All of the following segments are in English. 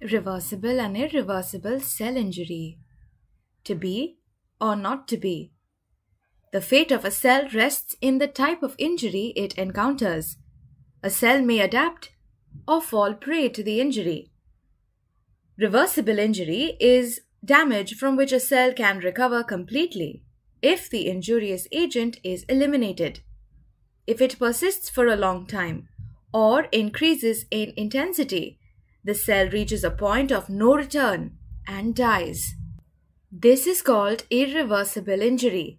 Reversible and irreversible cell injury. To be or not to be. The fate of a cell rests in the type of injury it encounters. A cell may adapt or fall prey to the injury. Reversible injury is damage from which a cell can recover completely if the injurious agent is eliminated. If it persists for a long time or increases in intensity, the cell reaches a point of no return and dies. This is called irreversible injury.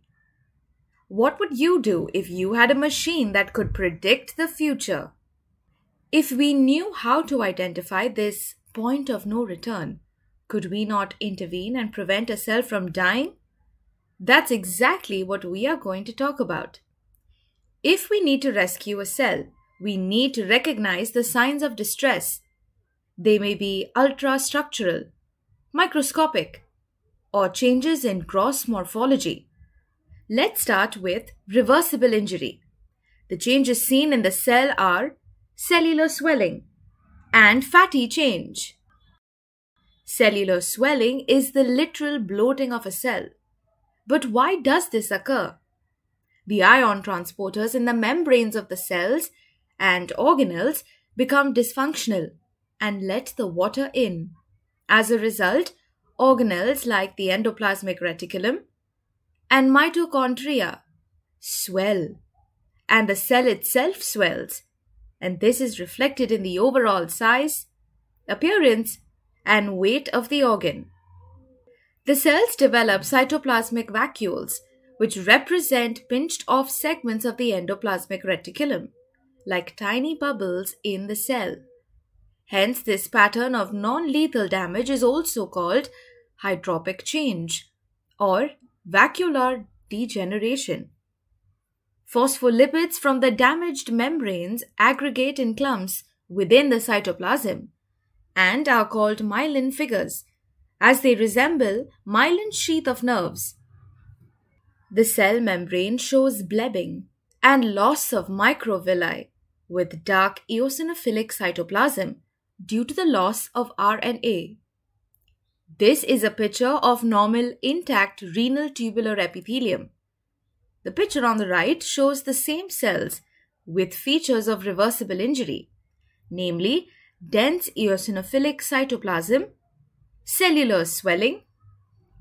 What would you do if you had a machine that could predict the future? If we knew how to identify this point of no return, could we not intervene and prevent a cell from dying? That's exactly what we are going to talk about. If we need to rescue a cell, we need to recognize the signs of distress. They may be ultrastructural, microscopic, or changes in gross morphology. Let's start with reversible injury. The changes seen in the cell are cellular swelling and fatty change. Cellular swelling is the literal bloating of a cell. But why does this occur? The ion transporters in the membranes of the cells and organelles become dysfunctional and let the water in. As a result, organelles like the endoplasmic reticulum and mitochondria swell, and the cell itself swells, and this is reflected in the overall size, appearance, and weight of the organ. The cells develop cytoplasmic vacuoles, which represent pinched off segments of the endoplasmic reticulum, like tiny bubbles in the cell. Hence, this pattern of non lethal damage is also called hydropic change or vacuolar degeneration. Phospholipids from the damaged membranes aggregate in clumps within the cytoplasm and are called myelin figures, as they resemble myelin sheath of nerves. The cell membrane shows blebbing and loss of microvilli with dark eosinophilic cytoplasm due to the loss of RNA. This is a picture of normal intact renal tubular epithelium. The picture on the right shows the same cells with features of reversible injury, namely dense eosinophilic cytoplasm, cellular swelling,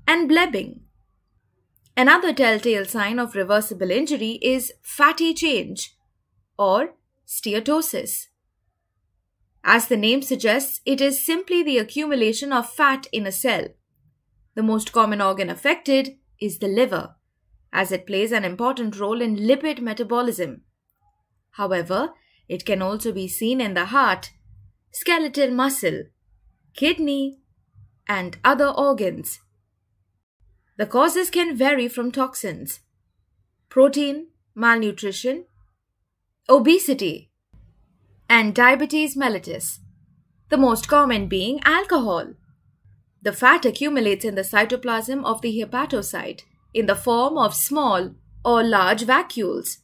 and blebbing. Another telltale sign of reversible injury is fatty change or steatosis. As the name suggests, it is simply the accumulation of fat in a cell. The most common organ affected is the liver, as it plays an important role in lipid metabolism. However, it can also be seen in the heart skeletal muscle, kidney, and other organs. The causes can vary from toxins, protein, malnutrition, obesity, and diabetes mellitus, the most common being alcohol. The fat accumulates in the cytoplasm of the hepatocyte in the form of small or large vacuoles,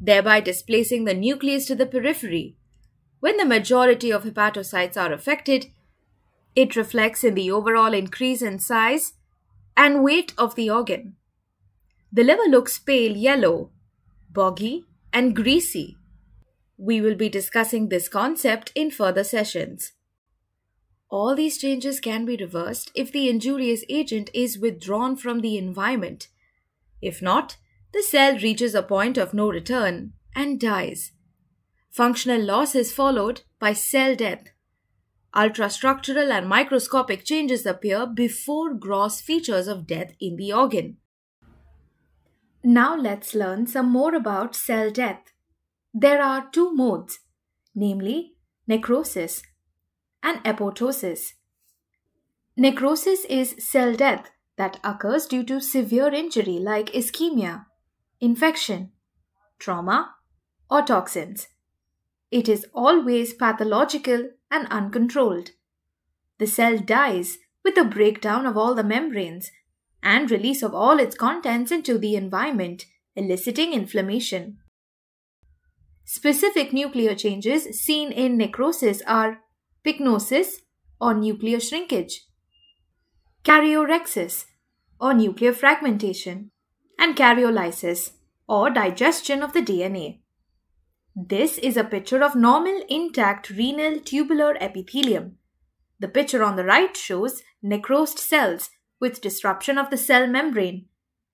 thereby displacing the nucleus to the periphery when the majority of hepatocytes are affected, it reflects in the overall increase in size and weight of the organ. The liver looks pale yellow, boggy, and greasy. We will be discussing this concept in further sessions. All these changes can be reversed if the injurious agent is withdrawn from the environment. If not, the cell reaches a point of no return and dies. Functional loss is followed by cell death. Ultrastructural and microscopic changes appear before gross features of death in the organ. Now let's learn some more about cell death. There are two modes, namely necrosis and apoptosis. Necrosis is cell death that occurs due to severe injury like ischemia, infection, trauma, or toxins. It is always pathological and uncontrolled. The cell dies with a breakdown of all the membranes and release of all its contents into the environment, eliciting inflammation. Specific nuclear changes seen in necrosis are pycnosis, or nuclear shrinkage, karyorrhexis or nuclear fragmentation, and karyolysis or digestion of the DNA. This is a picture of normal intact renal tubular epithelium. The picture on the right shows necrosed cells with disruption of the cell membrane,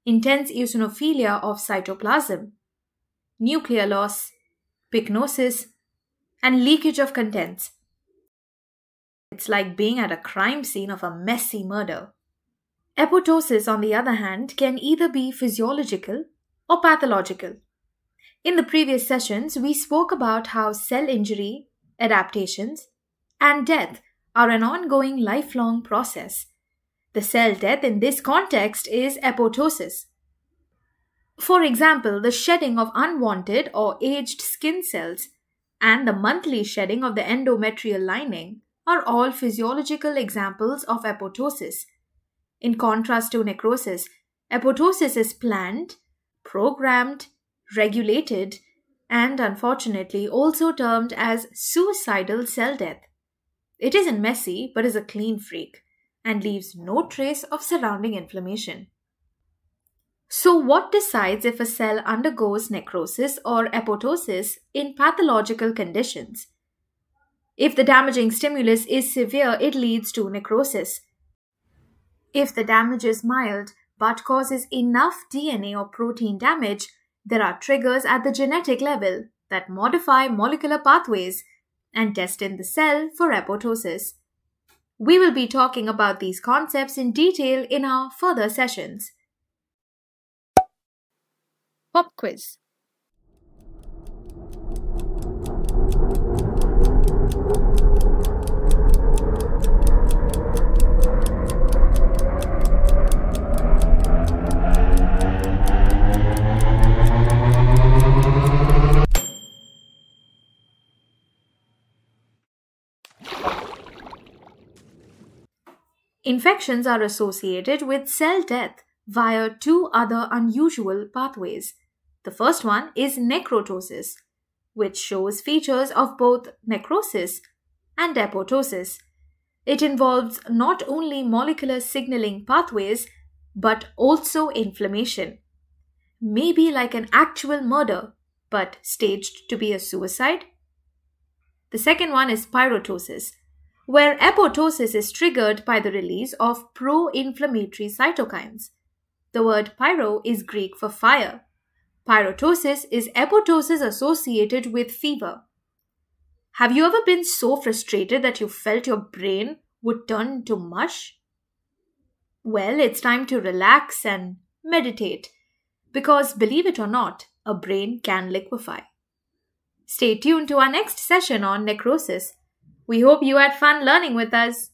intense eosinophilia of cytoplasm, nuclear loss, pycnosis, and leakage of contents. It's like being at a crime scene of a messy murder. Apoptosis, on the other hand, can either be physiological or pathological. In the previous sessions, we spoke about how cell injury, adaptations, and death are an ongoing lifelong process. The cell death in this context is apoptosis. For example, the shedding of unwanted or aged skin cells and the monthly shedding of the endometrial lining are all physiological examples of apoptosis. In contrast to necrosis, apoptosis is planned, programmed, regulated, and unfortunately also termed as suicidal cell death. It isn't messy but is a clean freak and leaves no trace of surrounding inflammation. So, what decides if a cell undergoes necrosis or apoptosis in pathological conditions? If the damaging stimulus is severe, it leads to necrosis. If the damage is mild but causes enough DNA or protein damage, there are triggers at the genetic level that modify molecular pathways and destine the cell for apoptosis. We will be talking about these concepts in detail in our further sessions. Pop quiz Infections are associated with cell death via two other unusual pathways. The first one is necroptosis, which shows features of both necrosis and apoptosis. It involves not only molecular signaling pathways but also inflammation. Maybe like an actual murder, but staged to be a suicide. The second one is pyroptosis, where apoptosis is triggered by the release of pro inflammatory cytokines. The word pyro is Greek for fire. Pyroptosis is apoptosis associated with fever. Have you ever been so frustrated that you felt your brain would turn into mush? Well, it's time to relax and meditate because, believe it or not, a brain can liquefy. Stay tuned to our next session on necrosis we hope you had fun learning with us.